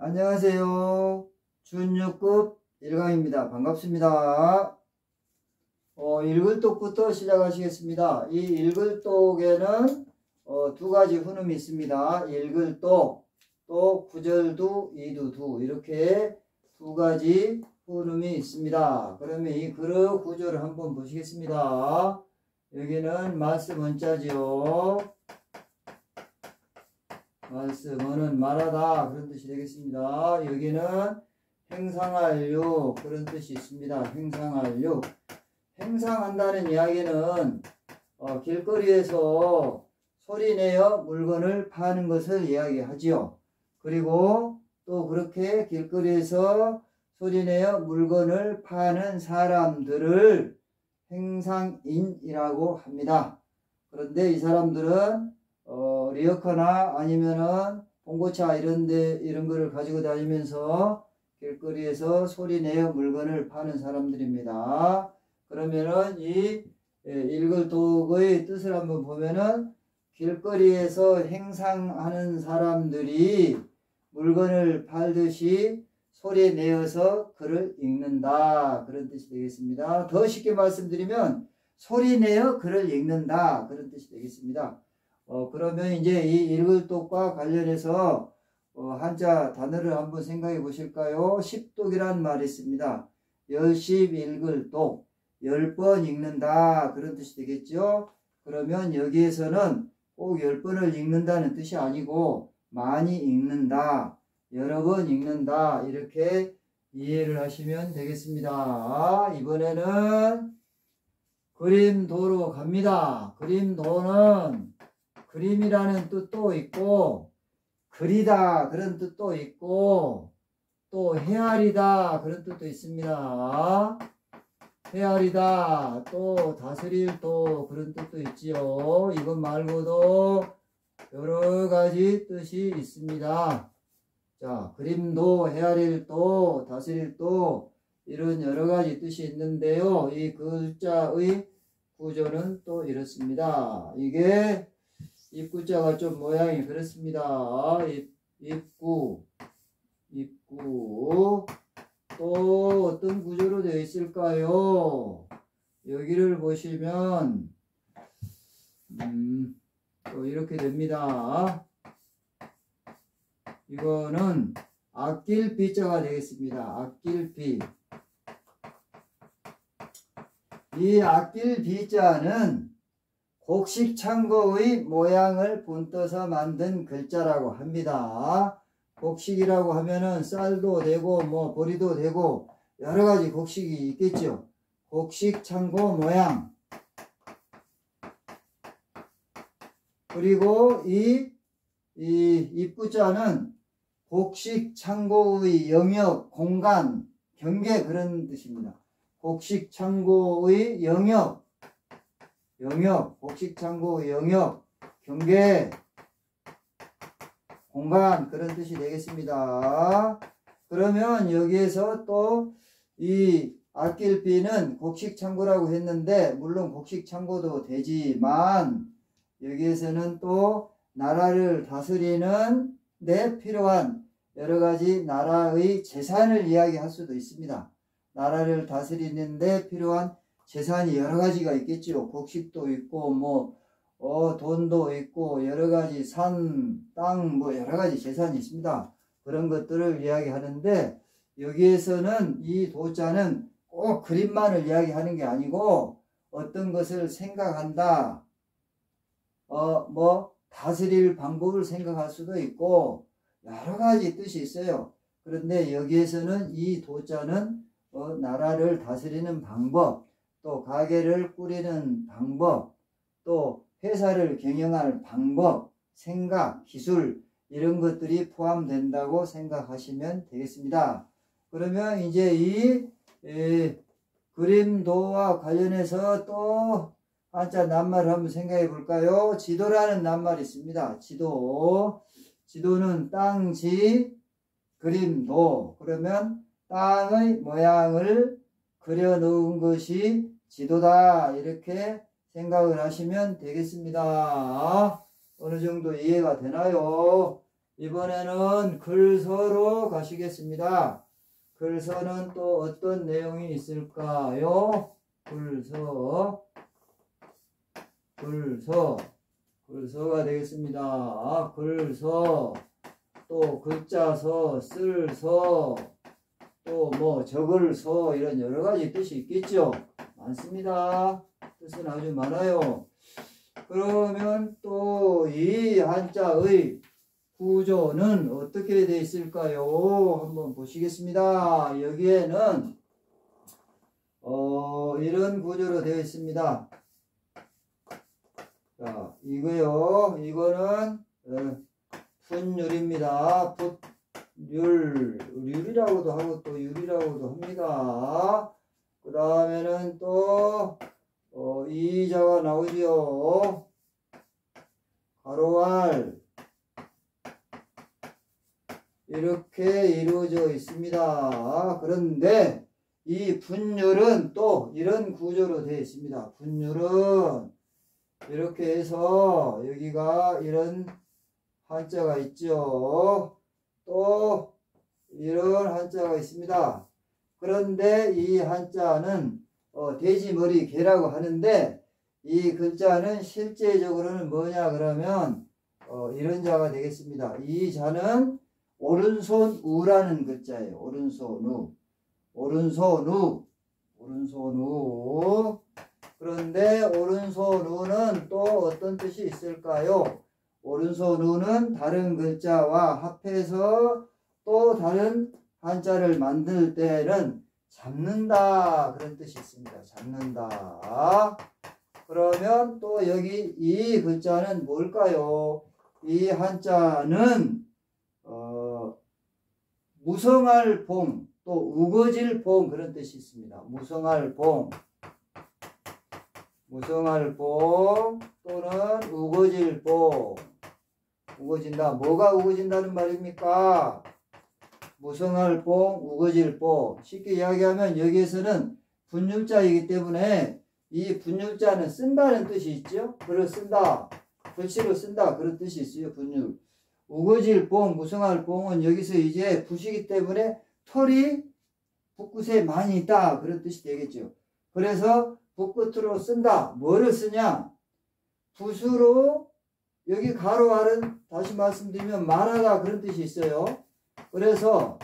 안녕하세요. 준6급 1강입니다. 반갑습니다. 어, 읽을독부터 시작하시겠습니다. 이 읽을독에는 어, 두 가지 훈음이 있습니다. 읽을독, 또 구절두, 이두두 이렇게 두 가지 훈음이 있습니다. 그러면 이 그릇 구조를 한번 보시겠습니다. 여기는 말씀 원자지요. 말씀은 말하다 그런 뜻이 되겠습니다. 여기는 행상하려 그런 뜻이 있습니다. 행상하려 행상한다는 이야기는 어, 길거리에서 소리내어 물건을 파는 것을 이야기하지요. 그리고 또 그렇게 길거리에서 소리내어 물건을 파는 사람들을 행상인이라고 합니다. 그런데 이 사람들은 어, 리어커나 아니면은 봉고차 이런데 이런 거를 가지고 다니면서 길거리에서 소리 내어 물건을 파는 사람들입니다. 그러면은 이 예, 읽을독의 뜻을 한번 보면은 길거리에서 행상하는 사람들이 물건을 팔듯이 소리 내어서 글을 읽는다. 그런 뜻이 되겠습니다. 더 쉽게 말씀드리면 소리 내어 글을 읽는다. 그런 뜻이 되겠습니다. 어, 그러면 이제 이 읽을 독과 관련해서 어, 한자 단어를 한번 생각해 보실까요? 십독이라는 말이 있습니다. 열십 읽을 독, 열 번 읽는다. 그런 뜻이 되겠죠? 그러면 여기에서는 꼭 열 번을 읽는다는 뜻이 아니고 많이 읽는다. 여러 번 읽는다. 이렇게 이해를 하시면 되겠습니다. 이번에는 그림도로 갑니다. 그림도는 그림이라는 뜻도 있고 그리다 그런 뜻도 있고 또 헤아리다 그런 뜻도 있습니다. 헤아리다 또 다스릴 또 그런 뜻도 있지요. 이것 말고도 여러 가지 뜻이 있습니다. 자, 그림도 헤아릴 도, 다스릴 도 이런 여러 가지 뜻이 있는데요. 이 글자의 구조는 또 이렇습니다. 이게 입구자가 좀 모양이 그렇습니다. 입, 입구, 입구. 또 어떤 구조로 되어 있을까요? 여기를 보시면 음, 또 이렇게 됩니다. 이거는 아낄 비자가 되겠습니다. 아낄 비. 이 아낄 비자는 곡식 창고의 모양을 본떠서 만든 글자라고 합니다. 곡식이라고 하면은 쌀도 되고 뭐 보리도 되고 여러 가지 곡식이 있겠죠. 곡식 창고 모양. 그리고 이, 이 입구자는 곡식 창고의 영역, 공간, 경계 그런 뜻입니다. 곡식 창고의 영역, 영역, 곡식 창고 영역, 경계, 공간 그런 뜻이 되겠습니다. 그러면 여기에서 또 이 아낄 비는 곡식 창고라고 했는데 물론 곡식 창고도 되지만 여기에서는 또 나라를 다스리는 데 필요한 여러 가지 나라의 재산을 이야기할 수도 있습니다. 나라를 다스리는 데 필요한 재산이 여러 가지가 있겠죠. 곡식도 있고 뭐 어, 돈도 있고 여러 가지 산, 땅, 뭐 여러 가지 재산이 있습니다. 그런 것들을 이야기하는데 여기에서는 이 도자는 꼭 그림만을 이야기하는 게 아니고 어떤 것을 생각한다. 어, 뭐 다스릴 방법을 생각할 수도 있고 여러 가지 뜻이 있어요. 그런데 여기에서는 이 도자는 어, 나라를 다스리는 방법, 또 가게를 꾸리는 방법, 또 회사를 경영할 방법, 생각, 기술 이런 것들이 포함된다고 생각하시면 되겠습니다. 그러면 이제 이 에, 그림도와 관련해서 또 한자 낱말을 한번 생각해 볼까요? 지도라는 낱말이 있습니다. 지도. 지도는 땅지, 그림도. 그러면 땅의 모양을 그려 놓은 것이 지도다. 이렇게 생각을 하시면 되겠습니다. 어느 정도 이해가 되나요? 이번에는 글서로 가시겠습니다. 글서는 또 어떤 내용이 있을까요? 글서, 글서, 글서가 되겠습니다. 글서, 또 글자서, 쓸서, 또 뭐 적을서 이런 여러 가지 뜻이 있겠죠. 많습니다. 뜻은 아주 많아요. 그러면 또 이 한자의 구조는 어떻게 되어 있을까요? 한번 보시겠습니다. 여기에는 어, 이런 구조로 되어 있습니다. 자, 이거요. 이거는 어, 분율입니다. 분율, 율이라고도 하고 또 율이라고도 합니다. 그 다음에는 또 어, 이자가 나오지요. 가로알 이렇게 이루어져 있습니다. 그런데 이 분율은 또 이런 구조로 되어 있습니다. 분율은 이렇게 해서 여기가 이런 한자가 있죠. 또 이런 한자가 있습니다. 그런데 이 한자는 어, 돼지머리 개라고 하는데 이 글자는 실제적으로는 뭐냐 그러면 어, 이런 자가 되겠습니다. 이 자는 오른손 우라는 글자예요. 오른손 우. 오른손 우. 오른손 우. 그런데 오른손 우는 또 어떤 뜻이 있을까요? 오른손 우는 다른 글자와 합해서 또 다른 한자를 만들 때는 잡는다 그런 뜻이 있습니다. 잡는다. 그러면 또 여기 이 글자는 뭘까요? 이 한자는 어, 무성할 봉, 또 우거질 봉 그런 뜻이 있습니다. 무성할 봉, 무성할 봉 또는 우거질 봉. 우거진다. 뭐가 우거진다는 말입니까? 무성할 봉, 우거질 봉. 쉽게 이야기하면 여기에서는 분율자이기 때문에 이 분율자는 쓴다는 뜻이 있죠. 글을 쓴다. 글씨로 쓴다. 그런 뜻이 있어요. 분율. 우거질 봉, 무성할 봉은 여기서 이제 붓이기 때문에 털이 붓끝에 많이 있다. 그런 뜻이 되겠죠. 그래서 붓끝으로 쓴다. 뭐를 쓰냐? 붓으로 여기 가로 알은 다시 말씀드리면 말하다 그런 뜻이 있어요. 그래서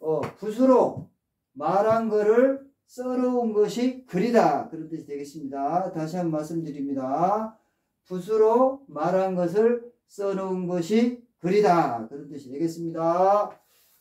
어, 붓으로 말한 거를 썰어온 것이 글이다. 그런 뜻이 되겠습니다. 다시 한 번 말씀드립니다. 붓으로 말한 것을 써놓은 것이 글이다. 그런 뜻이 되겠습니다.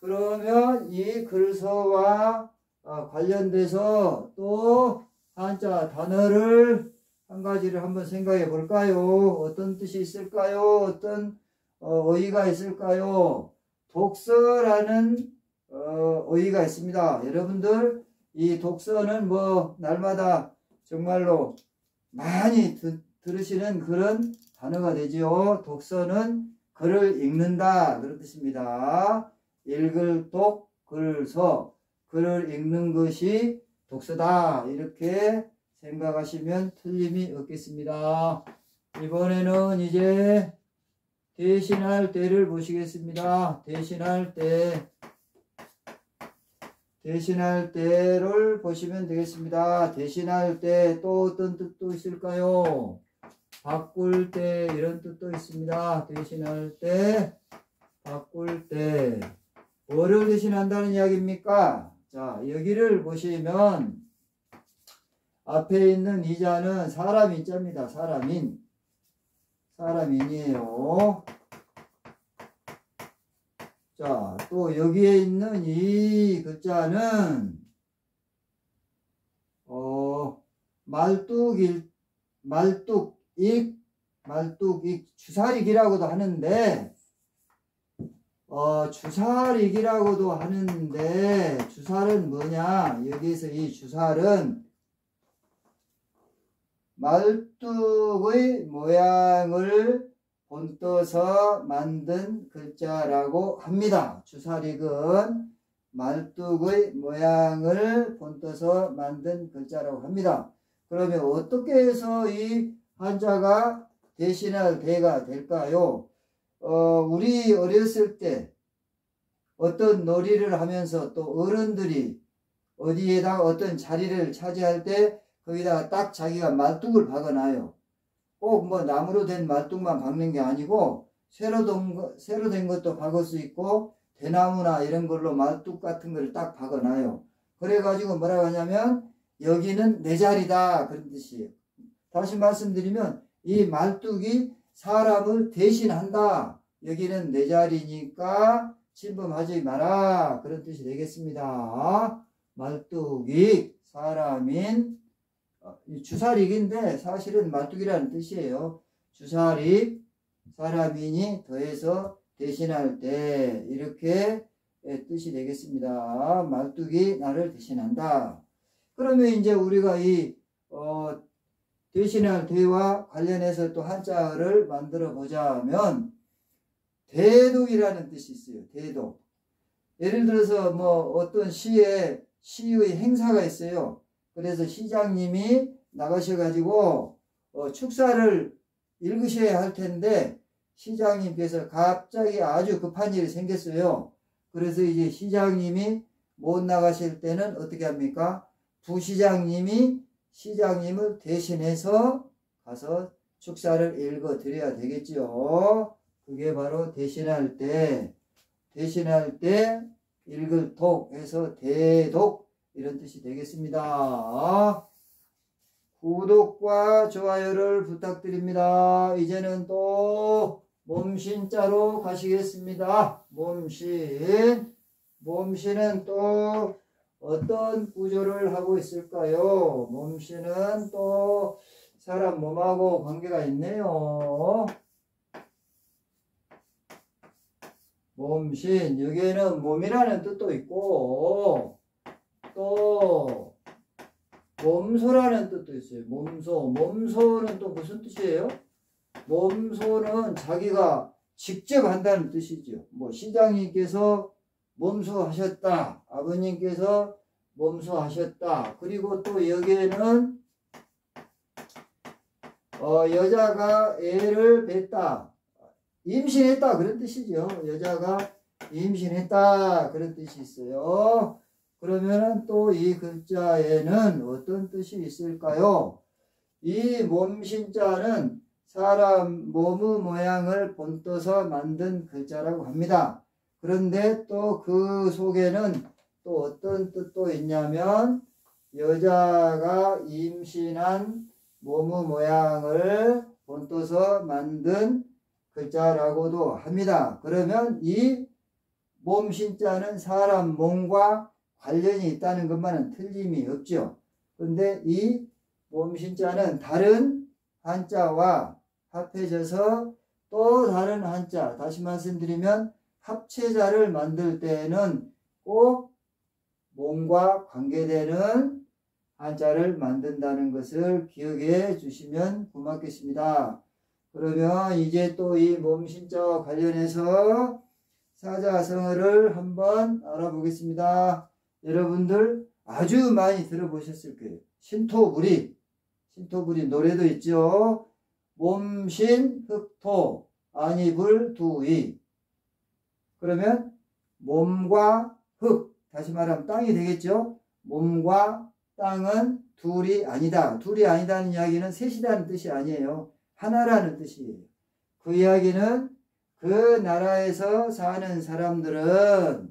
그러면 이 글서와 어, 관련돼서 또 한자 단어를 한 가지를 한번 생각해 볼까요? 어떤 뜻이 있을까요? 어떤 어, 의의가 있을까요? 독서라는 어, 의의가 있습니다. 여러분들 이 독서는 뭐 날마다 정말로 많이 드, 들으시는 그런 단어가 되지요. 독서는 글을 읽는다 그런 뜻입니다. 읽을 독, 글서 글을 읽는 것이 독서다 이렇게 생각하시면 틀림이 없겠습니다. 이번에는 이제 대신할 때를 보시겠습니다. 대신할 때 대신할 때를 보시면 되겠습니다. 대신할 때 또 어떤 뜻도 있을까요? 바꿀 때 이런 뜻도 있습니다. 대신할 때 바꿀 때 뭐를 대신한다는 이야기입니까? 자 여기를 보시면 앞에 있는 이자는 사람 인자입니다. 사람인 사람인이에요. 자, 또 여기에 있는 이 글자는 어, 말뚝일 말뚝익 말뚝익 주사릭이라고도 하는데 어, 주사릭이라고도 하는데 주살은 뭐냐? 여기서 이 주살은 말뚝의 모양을 본떠서 만든 글자라고 합니다. 주사릭은 말뚝의 모양을 본떠서 만든 글자라고 합니다. 그러면 어떻게 해서 이 한자가 대신할 대가 될까요? 어, 우리 어렸을 때 어떤 놀이를 하면서 또 어른들이 어디에다가 어떤 자리를 차지할 때 거기다가 딱 자기가 말뚝을 박아놔요. 꼭 뭐 나무로 된 말뚝만 박는 게 아니고 새로 된, 거, 새로 된 것도 박을 수 있고 대나무나 이런 걸로 말뚝 같은 걸 딱 박아놔요. 그래가지고 뭐라고 하냐면 여기는 내 자리다 그런 뜻이에요. 다시 말씀드리면 이 말뚝이 사람을 대신한다. 여기는 내 자리니까 침범하지 마라. 그런 뜻이 되겠습니다. 말뚝이 사람인 어, 주사릭인데 사실은 말뚝이라는 뜻이에요. 주사릭 사람이니 더해서 대신할 때 이렇게 뜻이 되겠습니다. 말뚝이 나를 대신한다. 그러면 이제 우리가 이 어, 대신할 대와 관련해서 또 한자를 만들어 보자면 대독이라는 뜻이 있어요. 대독. 예를 들어서 뭐 어떤 시에 시의 행사가 있어요. 그래서 시장님이 나가셔가지고 어, 축사를 읽으셔야 할 텐데 시장님께서 갑자기 아주 급한 일이 생겼어요. 그래서 이제 시장님이 못 나가실 때는 어떻게 합니까? 부시장님이 시장님을 대신해서 가서 축사를 읽어 드려야 되겠죠. 그게 바로 대신할 때, 대신할 때 읽을 독 해서 대독 이런 뜻이 되겠습니다. 구독과 좋아요를 부탁드립니다. 이제는 또 몸신자로 가시겠습니다. 몸신. 몸신은 또 어떤 구조를 하고 있을까요? 몸신은 또 사람 몸하고 관계가 있네요. 몸신 여기에는 몸이라는 뜻도 있고 또 몸소라는 뜻도 있어요. 몸소 몸소는 또 무슨 뜻이에요? 몸소는 자기가 직접 한다는 뜻이죠. 뭐 시장님께서 몸소하셨다. 아버님께서 몸소하셨다. 그리고 또 여기에는 어, 여자가 애를 뱄다. 임신했다 그런 뜻이죠. 여자가 임신했다 그런 뜻이 있어요. 그러면 또 이 글자에는 어떤 뜻이 있을까요? 이 몸신자는 사람 몸의 모양을 본떠서 만든 글자라고 합니다. 그런데 또 그 속에는 또 어떤 뜻도 있냐면 여자가 임신한 몸의 모양을 본떠서 만든 글자라고도 합니다. 그러면 이 몸신자는 사람 몸과 관련이 있다는 것만은 틀림이 없죠. 근데 이 몸신자는 다른 한자와 합해져서 또 다른 한자, 다시 말씀드리면 합체자를 만들 때에는 꼭 몸과 관계되는 한자를 만든다는 것을 기억해 주시면 고맙겠습니다. 그러면 이제 또 이 몸신자와 관련해서 사자성어를 한번 알아보겠습니다. 여러분들 아주 많이 들어보셨을 거예요. 신토부리, 신토부리 노래도 있죠. 몸신, 흑토, 안이불, 두이. 그러면 몸과 흙, 다시 말하면 땅이 되겠죠. 몸과 땅은 둘이 아니다. 둘이 아니다는 이야기는 셋이라는 뜻이 아니에요. 하나라는 뜻이에요. 그 이야기는 그 나라에서 사는 사람들은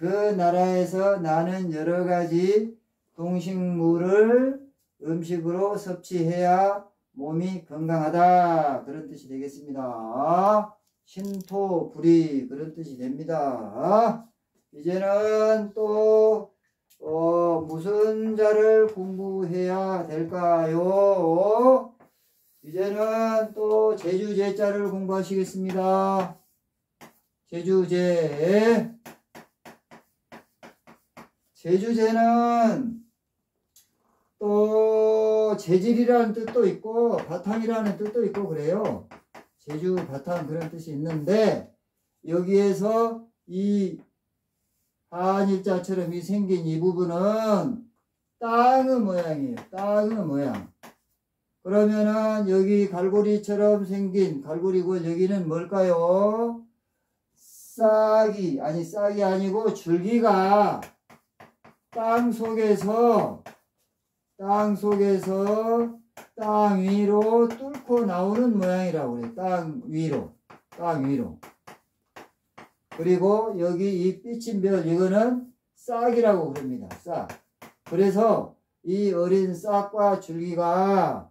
그 나라에서 나는 여러 가지 동식물을 음식으로 섭취해야 몸이 건강하다. 그런 뜻이 되겠습니다. 신토, 불이 그런 뜻이 됩니다. 이제는 또 어, 무슨 자를 공부해야 될까요? 이제는 또 제주제자를 공부하시겠습니다. 제주제. 제주제는 또 재질이라는 뜻도 있고 바탕이라는 뜻도 있고 그래요. 제주 바탕 그런 뜻이 있는데 여기에서 이 한일자처럼 이 생긴 이 부분은 땅의 모양이에요. 땅의 모양. 그러면은 여기 갈고리처럼 생긴 갈고리고 여기는 뭘까요? 싹이 아니 싹이 아니고 줄기가 땅 속에서 땅 속에서 땅 위로 뚫고 나오는 모양이라고 그래. 땅 위로. 땅 위로. 그리고 여기 이 삐친 별 이거는 싹이라고 부릅니다. 싹. 그래서 이 어린 싹과 줄기가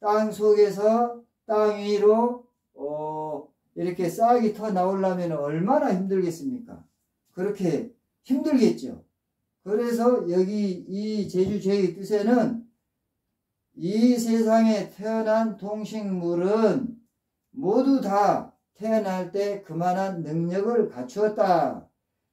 땅 속에서 땅 위로 어 이렇게 싹이 터 나오려면 얼마나 힘들겠습니까? 그렇게 힘들겠죠. 그래서 여기 이 제주 제의 뜻에는 이 세상에 태어난 동식물은 모두 다 태어날 때 그만한 능력을 갖추었다.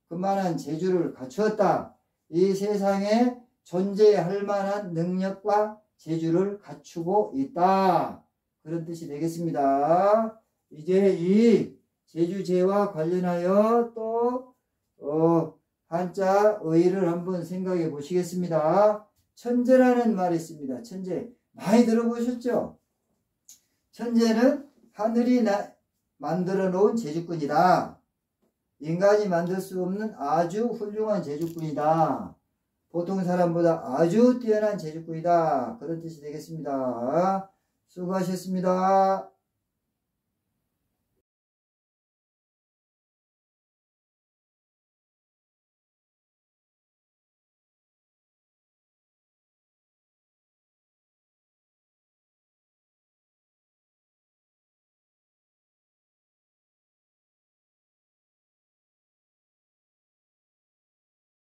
그만한 재주를 갖추었다. 이 세상에 존재할 만한 능력과 재주를 갖추고 있다. 그런 뜻이 되겠습니다. 이제 이 제주제와 관련하여 또, 어, 한자 의를 한번 생각해 보시겠습니다. 천재라는 말이 있습니다. 천재. 많이 들어보셨죠? 천재는 하늘이 나, 만들어 놓은 제주꾼이다. 인간이 만들 수 없는 아주 훌륭한 제주꾼이다. 보통 사람보다 아주 뛰어난 제주꾼이다. 그런 뜻이 되겠습니다. 수고하셨습니다.